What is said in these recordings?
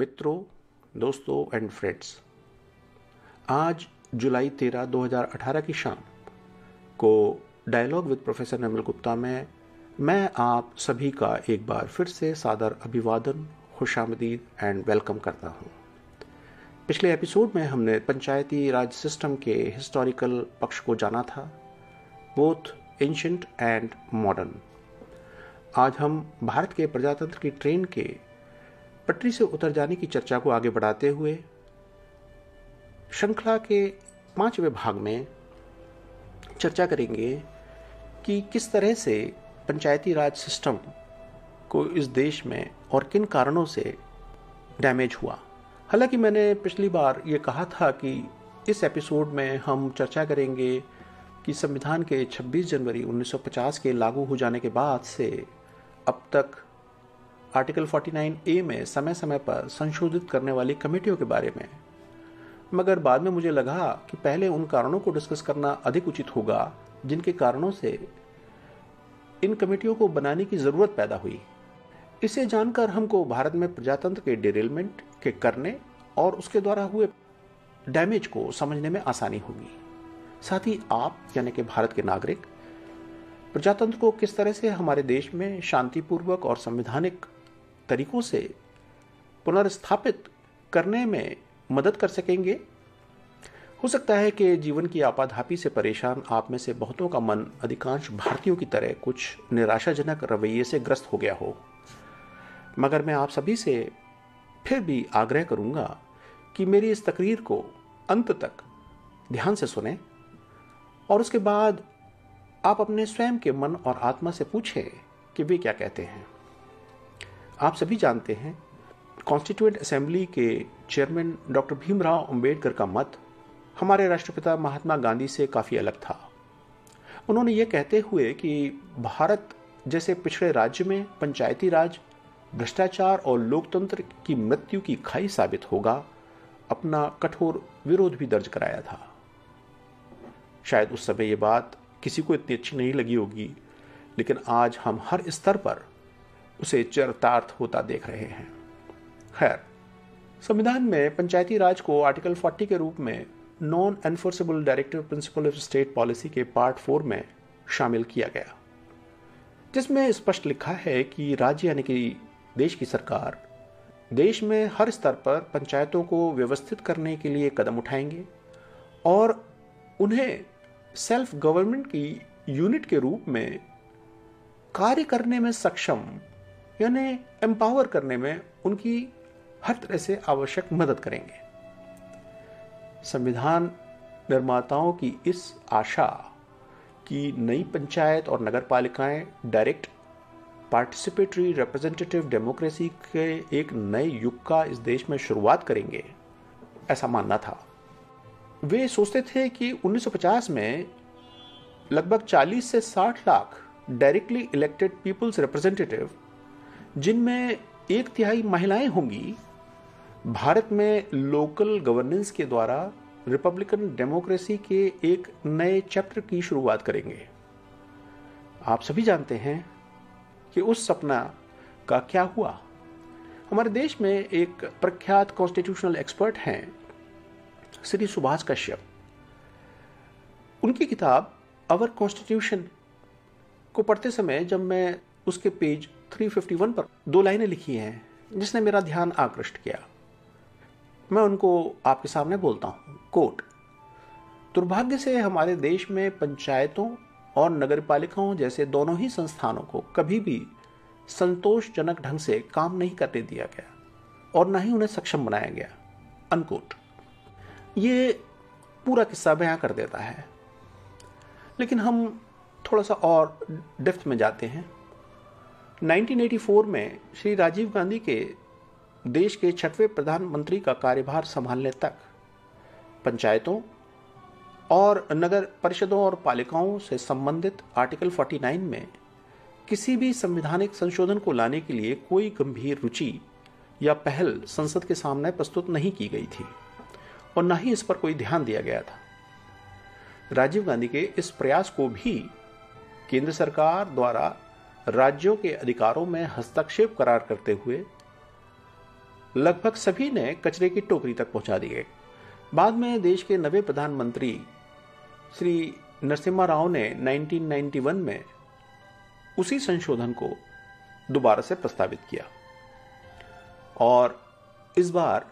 मित्रों, दोस्तों and friends आज जुलाई 13 2018 की शाम को dialogue with professor Namal Gupta में मैं आप सभी का एक बार फिर से सादर अभिवादन, खुशामदीद एंड वेलकम करता हूँ। पिछले एपिसोड में हमने पंचायती राज सिस्टम के हिस्टोरिकल पक्ष को जाना था बोथ एंशंट एंड मॉडर्न आज हम भारत के प्रजातंत्र की ट्रेन के पटरी से उतर जाने की चर्चा को आगे बढ़ाते हुए श्रृंखला के पाँचवें भाग में चर्चा करेंगे कि किस तरह से पंचायती राज सिस्टम को इस देश में और किन कारणों से डैमेज हुआ। हालाँकि मैंने पिछली बार ये कहा था कि इस एपिसोड में हम चर्चा करेंगे कि संविधान के 26 जनवरी 1950 के लागू हो जाने के बाद से अब तक आर्टिकल 49 ए में समय समय पर संशोधित करने वाली कमेटियों के बारे में। मगर बाद में मुझे लगा कि पहले उन कारणों को डिस्कस करना अधिक उचित होगा, जिनके कारणों से इन कमेटियों को बनाने की ज़रूरत पैदा हुई। इसे जानकर हमको भारत में प्रजातंत्र के डिरेलमेंट के करने और उसके द्वारा हुए डैमेज को समझने में आसानी होगी। साथ ही आप, यानी कि भारत के नागरिक, प्रजातंत्र को किस तरह से हमारे देश में शांतिपूर्वक और संवैधानिक तरीकों से पुनर्स्थापित करने में मदद कर सकेंगे? हो सकता है कि जीवन की आपाधापी से परेशान आप में से बहुतों का मन अधिकांश भारतीयों की तरह कुछ निराशाजनक रवैये से ग्रस्त हो गया हो। मगर मैं आप सभी से फिर भी आग्रह करूँगा कि मेरी इस तकरीर को अंत तक ध्यान से सुने और उसके बाद आप अपने स्वयं के मन और आत्मा से पूछें कि वे क्या कहते हैं। आप सभी जानते हैं कॉन्स्टिट्यूएंट असेंबली के चेयरमैन डॉक्टर भीमराव अंबेडकर का मत हमारे राष्ट्रपिता महात्मा गांधी से काफ़ी अलग था। उन्होंने ये कहते हुए कि भारत जैसे पिछड़े राज्य में पंचायती राज, भ्रष्टाचार और लोकतंत्र की मृत्यु की खाई साबित होगा, अपना कठोर विरोध भी दर्ज कराया था। शायद उस समय ये बात किसी को इतनी अच्छी नहीं लगी होगी, लेकिन आज हम हर स्तर पर उसे चरतार्थ होता देख रहे हैं। खैर, संविधान में पंचायती राज को आर्टिकल 40 के रूप में non enforceable directive principle of state policy के पार्ट फोर में शामिल किया गया, जिसमें स्पष्ट लिखा है कि राज्य यानी कि देश की सरकार देश में हर स्तर पर पंचायतों को व्यवस्थित करने के लिए कदम उठाएँगे और उन्हें सेल्फ गवर्नमेंट की यूनिट के रूप में कार्य करने में सक्षम यानी एम्पावर करने में उनकी हर तरह से आवश्यक मदद करेंगे। संविधान निर्माताओं की इस आशा कि नई पंचायत और नगर पालिकाएँ डायरेक्ट पार्टिसिपेटरी रिप्रेजेंटेटिव डेमोक्रेसी के एक नए युग का इस देश में शुरुआत करेंगे, ऐसा मानना था। वे सोचते थे कि 1950 में लगभग 40 से 60 lakh directly elected people's representative जिनमें एक तिहाई महिलाएँ होंगी, भारत में लोकल गवर्नेंस के द्वारा रिपब्लिकन डेमोक्रेसी के एक नए चैप्टर की शुरुआत करेंगे। आप सभी जानते हैं कि उस सपना का क्या हुआ। हमारे देश में एक प्रख्यात कॉन्स्टिट्यूशनल एक्सपर्ट हैं, श्री सुभाष कश्यप। उनकी किताब अवर कॉन्स्टिट्यूशन को पढ़ते समय जब मैं उसके पेज 351 पर दो लाइनें लिखी हैं, जिसने मेरा ध्यान आकृष्ट किया। मैं उनको आपके सामने बोलता हूँ। कोट। दुर्भाग्य से हमारे देश में पंचायतों और नगर पालिकाओं जैसे दोनों ही संस्थानों को कभी भी संतोषजनक ढंग से काम नहीं करने दिया गया और ना ही उन्हें सक्षम बनाया गया। अनकोट। ये पूरा किस्सा बयां कर देता है। लेकिन हम थोड़ा सा और डेप्थ में जाते हैं। 1984 में श्री राजीव गांधी के देश के छठवें प्रधानमंत्री का कार्यभार संभालने तक पंचायतों और नगर परिषदों और पालिकाओं से संबंधित आर्टिकल 49 में किसी भी संवैधानिक संशोधन को लाने के लिए कोई गंभीर रुचि या पहल संसद के सामने प्रस्तुत नहीं की गई थी और न ही इस पर कोई ध्यान दिया गया था। राजीव गांधी के इस प्रयास को भी केंद्र सरकार द्वारा राज्यों के अधिकारों में हस्तक्षेप करार करते हुए लगभग सभी ने कचरे की टोकरी तक पहुँचा दिए बाद में देश के नवे प्रधानमंत्री श्री नरसिम्हा राव ने 1991 में उसी संशोधन को दोबारा से प्रस्तावित किया। और इस बार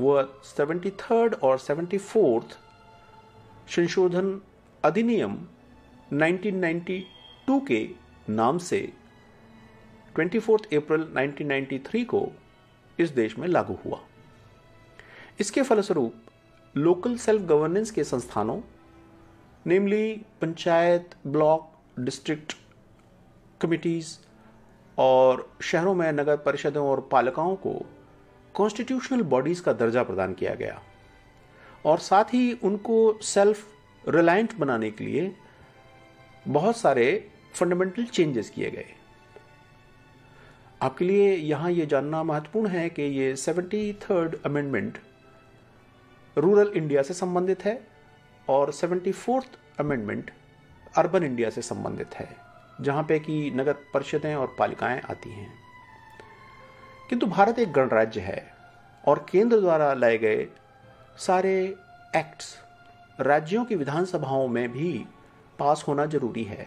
वह सेवेंटी थर्ड और सेवेंटी फोर्थ संशोधन अधिनियम 1992 के नाम से 24 अप्रैल 1993 को इस देश में लागू हुआ। इसके फलस्वरूप लोकल सेल्फ गवर्नेंस के संस्थानों namely panchayat, block district committees और शहरों में नगर परिषदों और पालिकाओं को कॉन्स्टिट्यूशनल बॉडीज का दर्जा प्रदान किया गया और साथ ही उनको सेल्फ रिलायंट बनाने के लिए बहुत सारे फंडामेंटल चेंजेस किए गए। आपके लिए यहाँ यह जानना महत्वपूर्ण है कि ये seventy third amendment rural India से संबंधित है और seventy fourth amendment urban India से संबंधित है, जहाँ पे कि नगर परिषदें और पालिकाएँ आती हैं। किंतु भारत एक गणराज्य है और केंद्र द्वारा लाए गए सारे एक्ट्स राज्यों की विधानसभाओं में भी पास होना ज़रूरी है।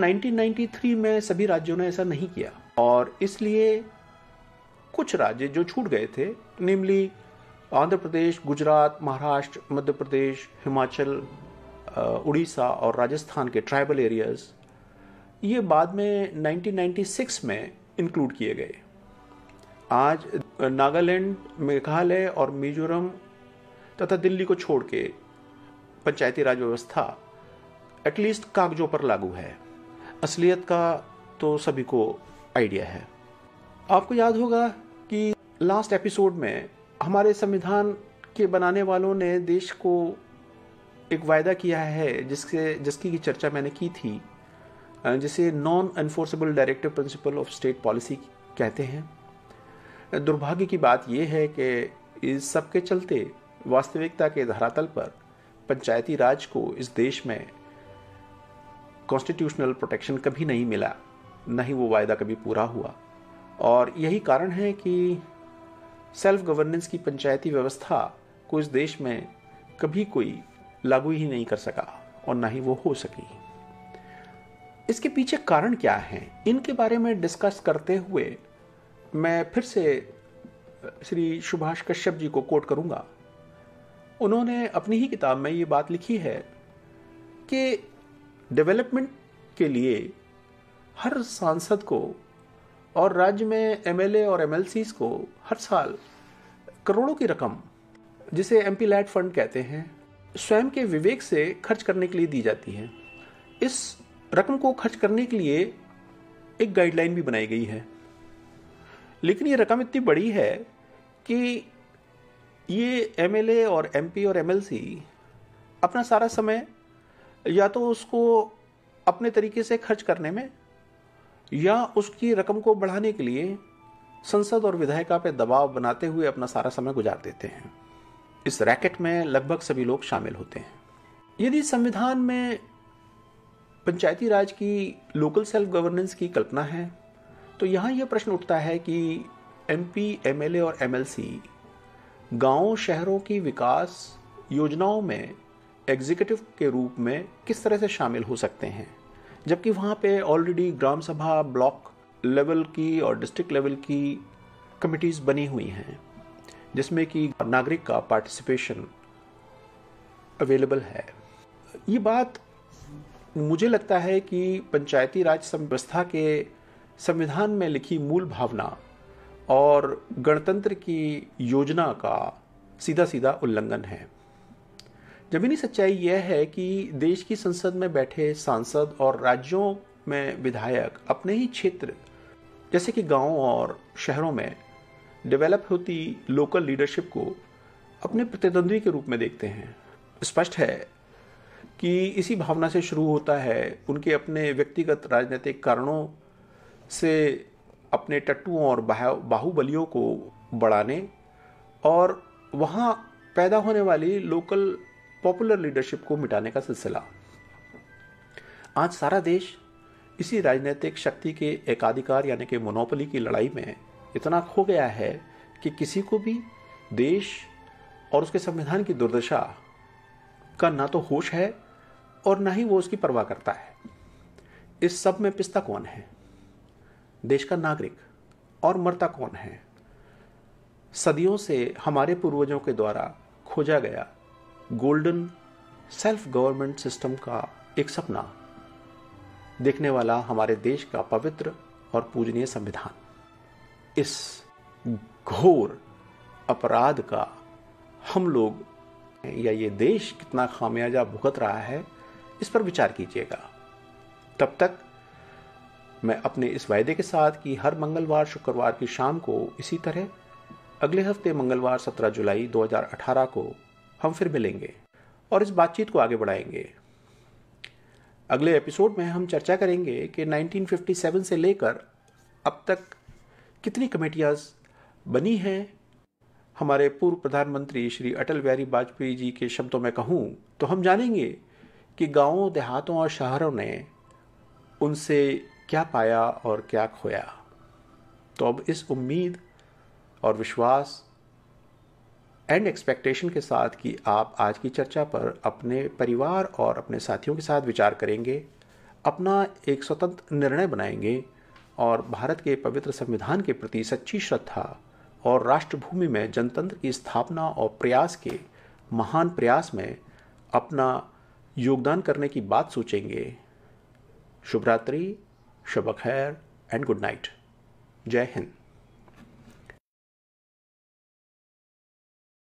1993 में सभी राज्यों ने ऐसा नहीं किया। और इसलिए कुछ राज्य जो छूट गए थे निम्नली आंध्र प्रदेश, गुजरात, महाराष्ट्र, मध्य प्रदेश, हिमाचल उड़ीसा और राजस्थान के ट्राइबल एरियाज़ ये बाद में 1996 में इंक्लूड किए गए। आज नागालैंड, मेघालय और मिजोरम तथा दिल्ली को छोड़ के पंचायती राज व्यवस्था एटलीस्ट कागजों पर लागू है। असलियत का तो सभी को आइडिया है। आपको याद होगा कि लास्ट एपिसोड में हमारे संविधान के बनाने वालों ने देश को एक वायदा किया है, जिसके, जिसकी की चर्चा मैंने की थी जिसे non enforceable directive principle of state policy कहते हैं। दुर्भाग्य की बात यह है कि इस सबके चलते वास्तविकता के धरातल पर पंचायती राज को इस देश में कॉन्स्टिट्यूशनल प्रोटेक्शन कभी नहीं मिला, न ही वो वायदा कभी पूरा हुआ। और यही कारण है कि सेल्फ गवर्नेंस की पंचायती व्यवस्था को इस देश में कभी कोई लागू ही नहीं कर सका और ना ही वो हो सकी। इसके पीछे कारण क्या है? इनके बारे में डिस्कस करते हुए मैं फिर से श्री सुभाष कश्यप जी को कोट करूँगा। उन्होंने अपनी ही किताब में ये बात लिखी है कि डेवलपमेंट के लिए हर सांसद को और राज्य में एमएलए और एमएलसी को हर साल करोड़ों की रकम, जिसे एमपी लैट फंड कहते हैं, स्वयं के विवेक से खर्च करने के लिए दी जाती है। इस रकम को खर्च करने के लिए एक गाइडलाइन भी बनाई गई है। लेकिन ये रकम इतनी बड़ी है कि ये एमएलए और एमपी और एमएलसी अपना सारा समय या तो उसको अपने तरीके से खर्च करने में या उसकी रकम को बढ़ाने के लिए संसद और विधायिका पे दबाव बनाते हुए अपना सारा समय गुजार देते हैं। इस रैकेट में लगभग सभी लोग शामिल होते हैं। यदि संविधान में पंचायती राज की लोकल सेल्फ गवर्नेंस की कल्पना है तो यहाँ यह प्रश्न उठता है कि एमपी, एमएलए और एमएलसी गाँवों शहरों की विकास योजनाओं में एग्जीक्यूटिव के रूप में किस तरह से शामिल हो सकते हैं? जबकि वहाँ पे ऑलरेडी ग्राम सभा ब्लॉक लेवल की और डिस्ट्रिक्ट लेवल की कमिटीज बनी हुई हैं, जिसमें कि नागरिक का पार्टिसिपेशन अवेलेबल है। ये बात मुझे लगता है कि पंचायती राज व्यवस्था के संविधान में लिखी मूल भावना और गणतंत्र की योजना का सीधा सीधा उल्लंघन है। जमीनी सच्चाई यह है कि देश की संसद में बैठे सांसद और राज्यों में विधायक अपने ही क्षेत्र, जैसे कि गाँवों और शहरों में डेवलप होती लोकल लीडरशिप को अपने प्रतिद्वंद्वी के रूप में देखते हैं। स्पष्ट है कि इसी भावना से शुरू होता है उनके अपने व्यक्तिगत राजनीतिक कारणों से अपने टट्टुओं और बाहुबलियों को बढ़ाने और वहाँ पैदा होने वाली लोकल पॉपुलर लीडरशिप को मिटाने का सिलसिला। आज सारा देश इसी राजनीतिक शक्ति के एकाधिकार यानी कि मोनोपली की लड़ाई में इतना खो गया है कि किसी को भी देश और उसके संविधान की दुर्दशा का ना तो होश है और ना ही वो उसकी परवाह करता है। इस सब में पिस्ता कौन है? देश का नागरिक और मरता कौन है? सदियों से हमारे पूर्वजों के द्वारा खोजा गया गोल्डन सेल्फ गवर्नमेंट सिस्टम का एक सपना देखने वाला हमारे देश का पवित्र और पूजनीय संविधान। इस घोर अपराध का हम लोग या ये देश कितना खामियाजा भुगत रहा है, इस पर विचार कीजिएगा। तब तक मैं अपने इस वायदे के साथ कि हर मंगलवार शुक्रवार की शाम को इसी तरह अगले हफ़्ते मंगलवार 17 जुलाई 2018 को हम फिर मिलेंगे और इस बातचीत को आगे बढ़ाएँगे। अगले एपिसोड में हम चर्चा करेंगे कि 1957 से लेकर अब तक कितनी कमेटियाँ बनी हैं। हमारे पूर्व प्रधानमंत्री श्री अटल बिहारी वाजपेयी जी के शब्दों में कहूँ तो हम जानेंगे कि गाँवों, देहातों और शहरों ने उनसे क्या पाया और क्या खोया। तो अब इस उम्मीद और विश्वास एंड एक्सपेक्टेशन के साथ कि आप आज की चर्चा पर अपने परिवार और अपने साथियों के साथ विचार करेंगे, अपना एक स्वतंत्र निर्णय बनाएँगे और भारत के पवित्र संविधान के प्रति सच्ची श्रद्धा और राष्ट्रभूमि में जनतंत्र की स्थापना और प्रयास के महान प्रयास में अपना योगदान करने की बात सोचेंगे। शुभ रात्रि शुभ खैर एंड गुड नाइट जय हिंद।